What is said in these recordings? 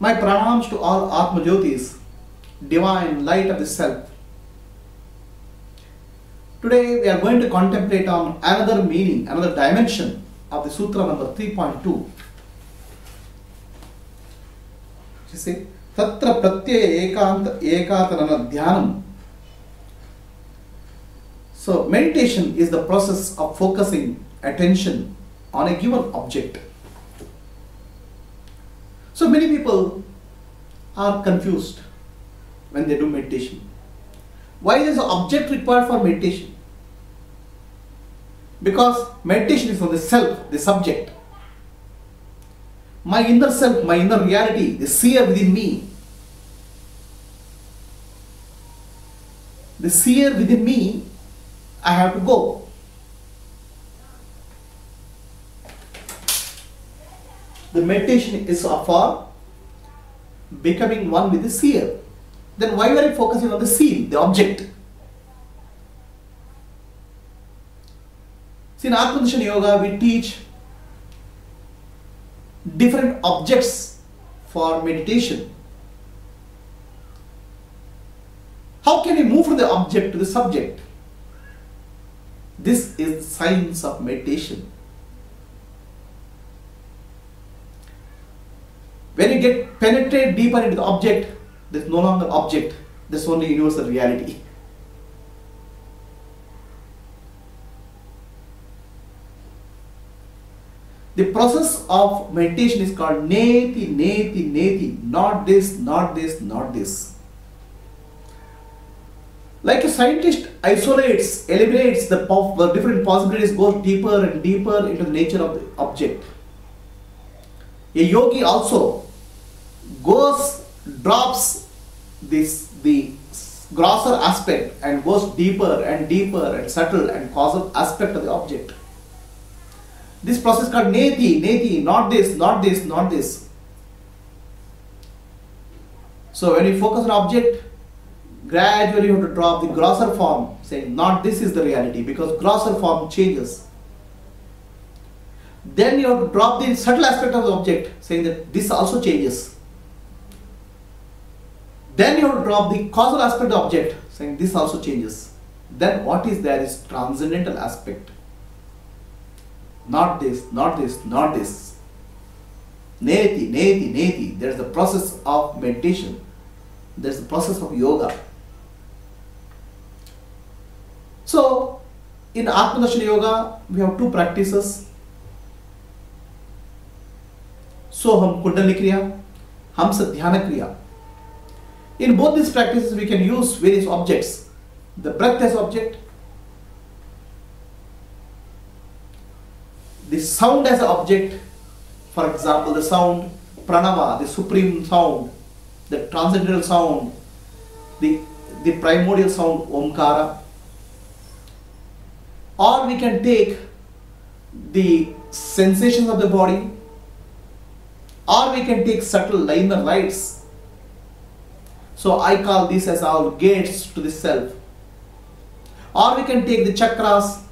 My pranams to all Atma Jyotis, divine light of the self. Today we are going to contemplate on another meaning, another dimension of the sutra number 3.2. You see, Tatra Pratyaya Ekanta Ekatanana Dhyanam. So, meditation is the process of focusing attention on a given object. So, many people are confused when they do meditation. Why is an object required for meditation? Because meditation is on the self, the subject. My inner self, my inner reality, the seer within me. The seer within me, I have to go. The meditation is for uh, becoming one with the seer. Then why are you focusing on the seal, the object? See, in Atmanushan Yoga, we teach different objects for meditation. How can we move from the object to the subject? This is the science of meditation. When you get penetrate deeper into the object, there's no longer object, there's only universal reality. The process of meditation is called neti, neti, neti. Not this, not this, not this. Like a scientist isolates, eliminates the different possibilities, goes deeper and deeper into the nature of the object. A yogi also goes, drops this the grosser aspect and goes deeper and deeper and subtle and causal aspect of the object. This process called neti, neti, not this, not this, not this. So when you focus on object, gradually you have to drop the grosser form, saying not this is the reality because grosser form changes. Then you have to drop the subtle aspect of the object, saying that this also changes. Then you have to drop the causal aspect of the object, saying this also changes. Then what is there is transcendental aspect. Not this, not this, not this. Neti, neti, neti. There's the process of meditation. There's the process of yoga. So, in Atmanashana Yoga, we have two practices. Soham Kundalini Kriya, Hamsa Dhyana Kriya. In both these practices, we can use various objects. The breath as object, the sound as an object, for example, the sound pranava, the supreme sound, the transcendental sound, the, the primordial sound omkara, or we can take the sensations of the body, or we can take subtle liner lights. So I call this as our gates to the self. Or we can take the chakras.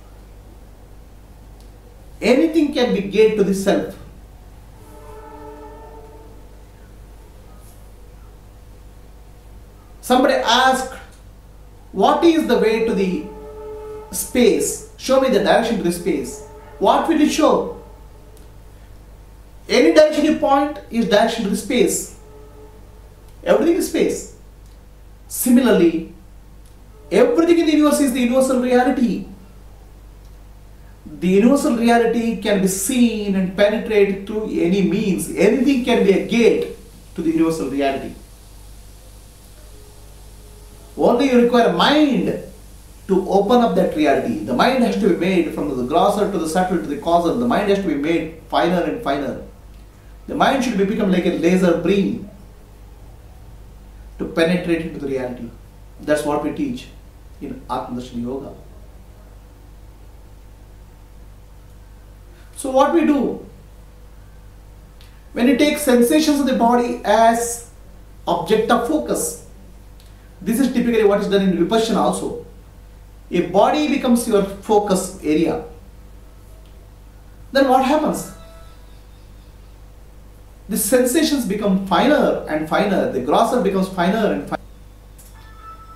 Anything can be gate to the self. Somebody asked, What is the way to the space? Show me the direction to the space. What will it show? Any direction point is direction to the space. Everything is space. Similarly, everything in the universe is the universal reality. The universal reality can be seen and penetrated through any means. Anything can be a gate to the universal reality. Only you require mind to open up that reality. The mind has to be made from the grosser to the subtle to the causal. The mind has to be made finer and finer. The mind should be become like a laser beam to penetrate into the reality. That's what we teach in Atmanashana Yoga. So what we do when you take sensations of the body as object of focus, this is typically what is done in Vipassana also. A body becomes your focus area. Then what happens? The sensations become finer and finer, the grosser becomes finer and finer.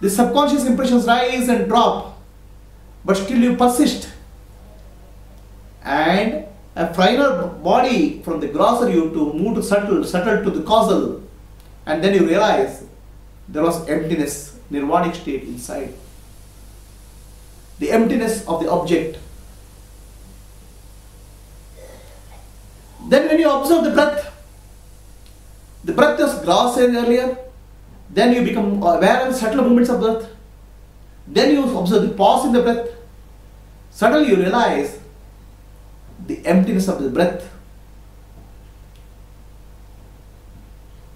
The subconscious impressions rise and drop, but still you persist. And a finer body from the grosser you to move to subtle, subtle to the causal, and then you realize there was emptiness, nirvanic state inside. The emptiness of the object. Then when you observe the breath, breath was earlier, then you become uh, aware of subtle movements of breath. Then you observe the pause in the breath. Suddenly you realize the emptiness of the breath.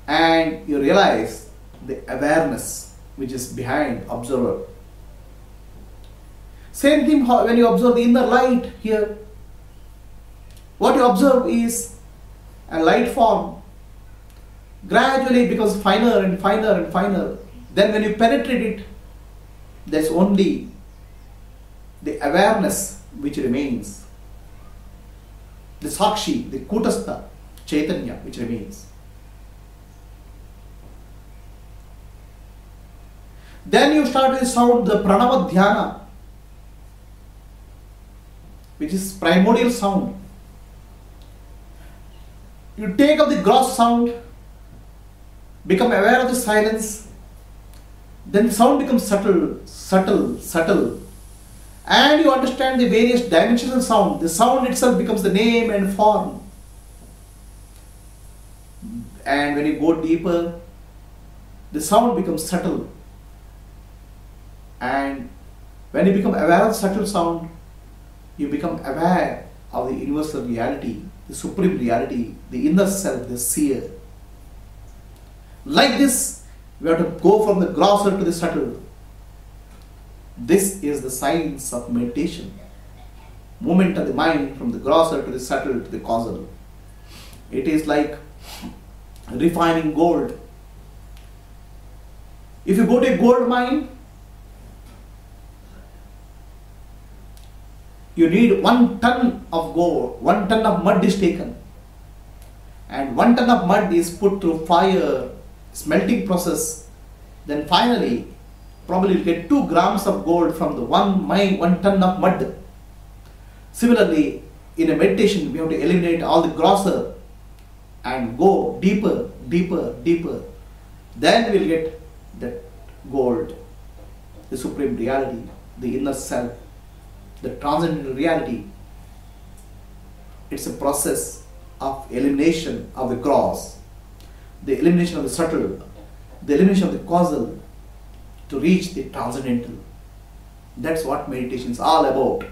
And you realize the awareness which is behind observer. Same thing when you observe the inner light here. What you observe is a light form. Gradually it becomes finer and finer and finer. Then when you penetrate it, there's only the awareness which remains. The Sakshi, the Kutastha, Chaitanya which remains. Then you start to sound the Pranava Dhyana, which is primordial sound. You take up the gross sound, become aware of the silence, then the sound becomes subtle, subtle, subtle, and you understand the various dimensions of sound. The sound itself becomes the name and form. And when you go deeper, the sound becomes subtle. And when you become aware of subtle sound, you become aware of the universal reality, the supreme reality, the inner self, the seer. Like this, we have to go from the grosser to the subtle. This is the science of meditation. Movement of the mind from the grosser to the subtle to the causal. It is like refining gold. If you go to a gold mine, you need one ton of gold, one ton of mud is taken, and one ton of mud is put through fire, smelting process. Then finally, probably you get two grams of gold from the one mine, one ton of mud. Similarly, in a meditation, we have to eliminate all the grosser and go deeper, deeper, deeper. Then we'll get that gold, the supreme reality, the inner self, the transcendental reality. It's a process of elimination of the gross, the elimination of the subtle, the elimination of the causal to reach the transcendental. That's what meditation is all about.